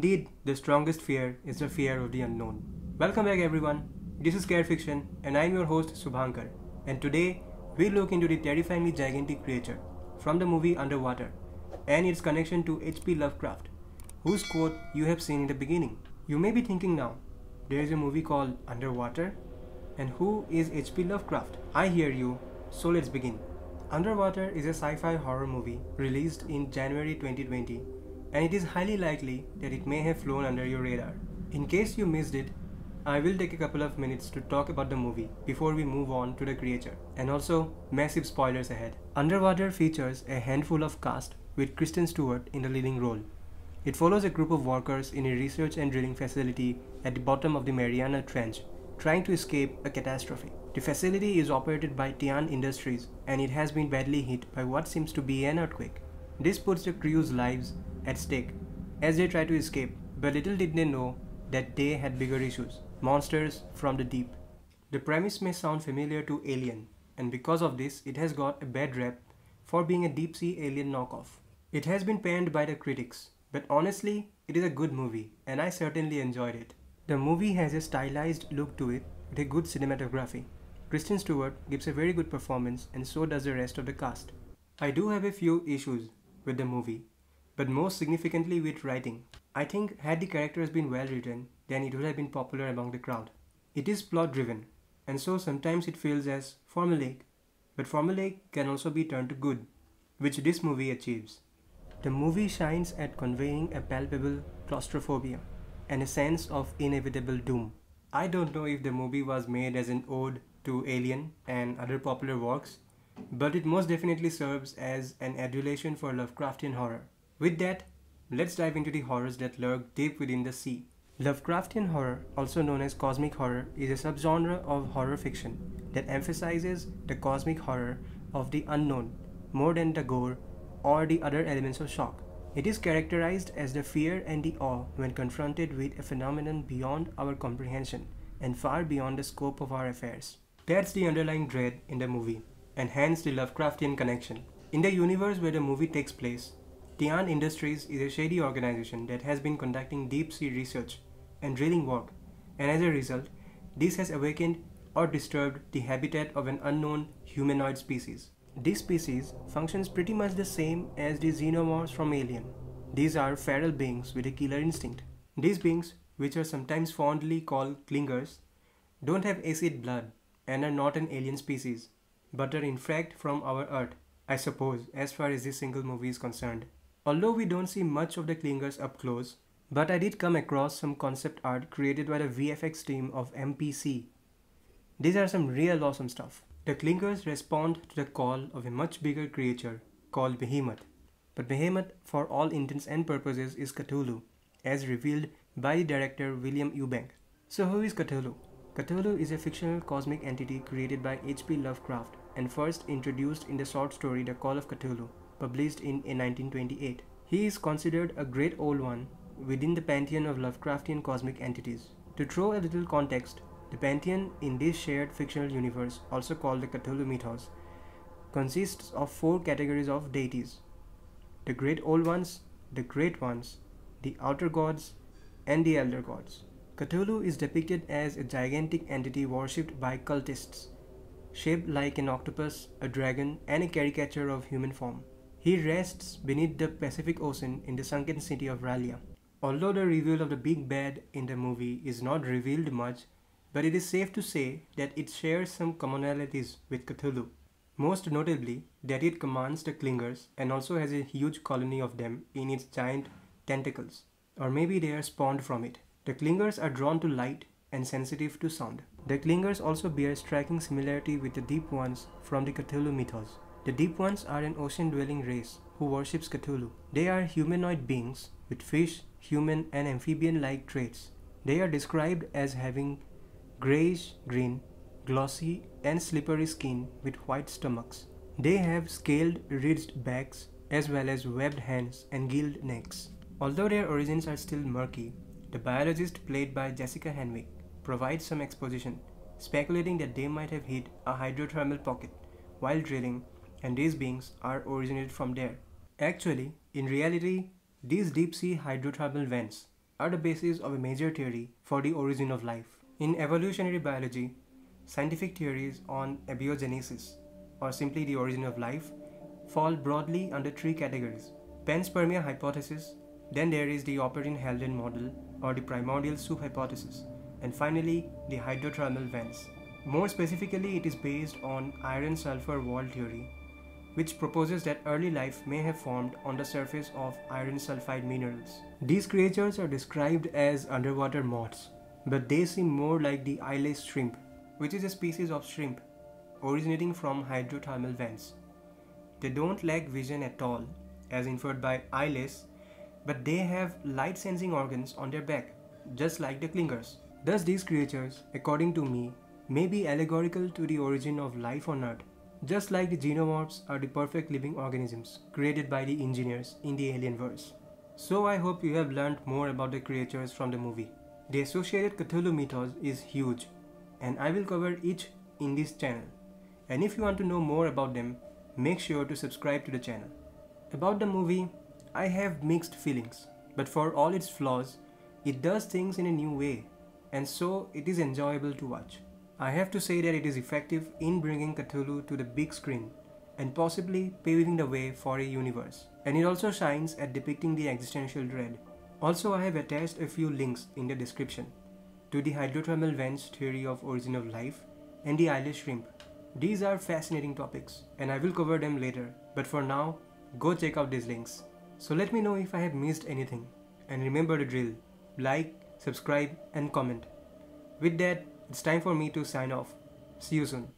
Indeed, the strongest fear is the fear of the unknown. Welcome back, everyone. This is Kaer Fiction, and I'm your host Subhankar. And today, we look into the terrifyingly gigantic creature from the movie Underwater and its connection to H.P. Lovecraft, whose quote you have seen in the beginning. You may be thinking now, there is a movie called Underwater, and who is H.P. Lovecraft? I hear you, so let's begin. Underwater is a sci fi horror movie released in January 2020, and it is highly likely that it may have flown under your radar. In case you missed it, I will take a couple of minutes to talk about the movie before we move on to the creature, and also massive spoilers ahead. Underwater features a handful of cast with Kristen Stewart in the leading role. It follows a group of workers in a research and drilling facility at the bottom of the Mariana Trench, trying to escape a catastrophe. The facility is operated by Tian Industries and it has been badly hit by what seems to be an earthquake. This puts the crew's lives at stake as they try to escape, but little did they know that they had bigger issues monsters from the deep. The premise may sound familiar to Alien, and because of this, it has got a bad rep for being a deep sea alien knockoff. It has been panned by the critics, but honestly, it is a good movie, and I certainly enjoyed it. The movie has a stylized look to it with a good cinematography. Kristen Stewart gives a very good performance and so does the rest of the cast. I do have a few issues with the movie, but most significantly with writing. I think had the characters been well written, then it would have been popular among the crowd. It is plot driven, and so sometimes it feels as formulaic, but formulaic can also be turned to good, which this movie achieves. The movie shines at conveying a palpable claustrophobia and a sense of inevitable doom. I don't know if the movie was made as an ode to Alien and other popular works, but it most definitely serves as an adulation for Lovecraftian horror. With that, let's dive into the horrors that lurk deep within the sea. Lovecraftian horror, also known as cosmic horror, is a subgenre of horror fiction that emphasizes the cosmic horror of the unknown more than the gore or the other elements of shock. It is characterized as the fear and the awe when confronted with a phenomenon beyond our comprehension and far beyond the scope of our affairs. That's the underlying dread in the movie, and hence the Lovecraftian connection. In the universe where the movie takes place, Tian Industries is a shady organization that has been conducting deep sea research and drilling work, and as a result, this has awakened or disturbed the habitat of an unknown humanoid species. This species functions pretty much the same as the xenomorphs from Alien. These are feral beings with a killer instinct. These beings, which are sometimes fondly called clingers, don't have acid blood and are not an alien species, but are in fact from our Earth, I suppose, as far as this single movie is concerned. Although we don't see much of the clingers up close, but I did come across some concept art created by the VFX team of MPC. These are some real awesome stuff. The clingers respond to the call of a much bigger creature called Behemoth. But Behemoth, for all intents and purposes, is Cthulhu, as revealed by director William Eubank. So, who is Cthulhu? Cthulhu is a fictional cosmic entity created by H.P. Lovecraft and first introduced in the short story The Call of Cthulhu, published in, in 1928. He is considered a great old one within the pantheon of Lovecraftian cosmic entities. To throw a little context, the pantheon in this shared fictional universe, also called the Cthulhu mythos, consists of four categories of deities the great old ones, the great ones, the outer gods, and the elder gods. Cthulhu is depicted as a gigantic entity worshipped by cultists, shaped like an octopus, a dragon, and a caricature of human form. He rests beneath the Pacific Ocean in the sunken city of R'lyeh. Although the reveal of the big bad in the movie is not revealed much, but it is safe to say that it shares some commonalities with Cthulhu. Most notably, that it commands the clingers and also has a huge colony of them in its giant tentacles. Or maybe they are spawned from it. The clingers are drawn to light and sensitive to sound. The clingers also bear striking similarity with the deep ones from the Cthulhu mythos. The deep ones are an ocean dwelling race who worships Cthulhu. They are humanoid beings with fish, human, and amphibian like traits. They are described as having grayish green, glossy, and slippery skin with white stomachs. They have scaled, ridged backs as well as webbed hands and gilled necks. Although their origins are still murky, the biologist played by Jessica Henwick provides some exposition, speculating that they might have hit a hydrothermal pocket while drilling and these beings are originated from there. Actually, in reality, these deep sea hydrothermal vents are the basis of a major theory for the origin of life. In evolutionary biology, scientific theories on abiogenesis, or simply the origin of life, fall broadly under three categories. Panspermia hypothesis, then there is the Oparin-Haldane model or the primordial soup hypothesis, and finally the hydrothermal vents. More specifically, it is based on iron-sulfur world theory, which proposes that early life may have formed on the surface of iron sulfide minerals. These creatures are described as underwater moths, but they seem more like the eyeless shrimp, which is a species of shrimp originating from hydrothermal vents. They don't lack vision at all, as inferred by eyeless, but they have light sensing organs on their back, just like the clingers. Thus, these creatures, according to me, may be allegorical to the origin of life on Earth, just like the xenomorphs are the perfect living organisms created by the engineers in the Alienverse. So I hope you have learned more about the creatures from the movie. The associated Cthulhu mythos is huge, and I will cover each in this channel. And if you want to know more about them, make sure to subscribe to the channel. About the movie, I have mixed feelings, but for all its flaws, it does things in a new way, and so it is enjoyable to watch. I have to say that it is effective in bringing Cthulhu to the big screen and possibly paving the way for a universe. And it also shines at depicting the existential dread. Also, I have attached a few links in the description to the hydrothermal vents theory of origin of life and the eyeless shrimp. These are fascinating topics and I will cover them later, but for now, go check out these links. So let me know if I have missed anything. And remember the drill like, subscribe, and comment. With that, it's time for me to sign off. See you soon.